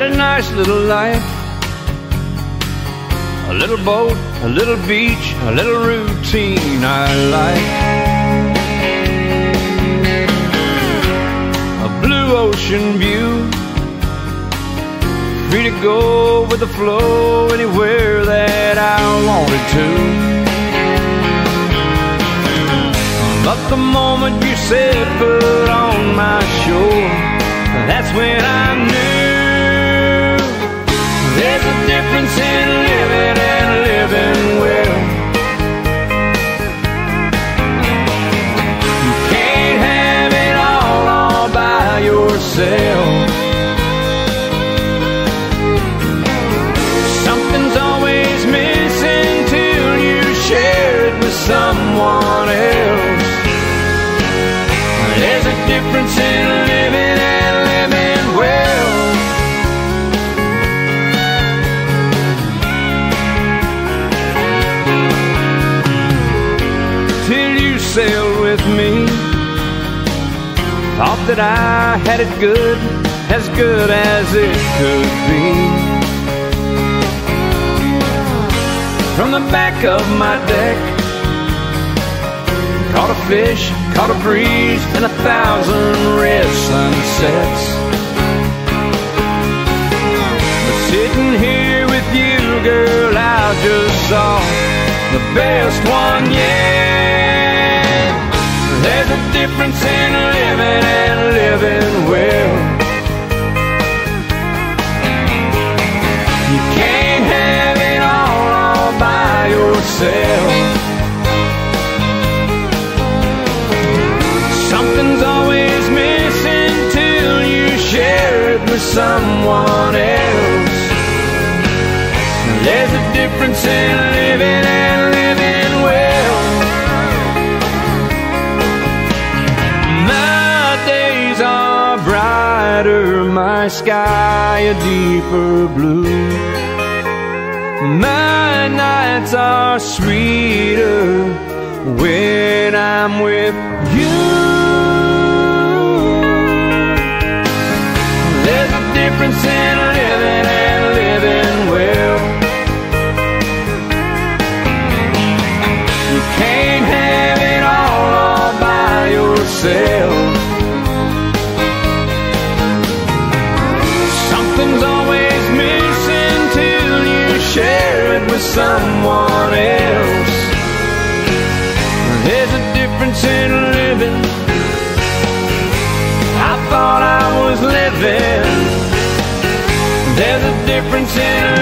nice little life. A little boat, a little beach, a little routine I like. A blue ocean view. Free to go with the flow anywhere that I wanted to. But the moment you set foot on my shore, that's when I knew there's a difference in living and living well. You can't have it all all by yourself. Something's always missing till you share it with someone else. There's a difference in Till you sailed with me, thought that I had it good, as good as it could be. From the back of my deck, caught a fish, caught a breeze, and a thousand red sunsets. But sitting here with you, girl, I just saw the best one yet. There's a difference in living and living well. You can't have it all, all by yourself. Something's always missing till you share it with someone else. There's a difference in living sky a deeper blue. My nights are sweeter when I'm with you. There's a difference in living and living well. You can't have it all, all by yourself. With someone else. There's a difference in living. I thought I was living. There's a difference in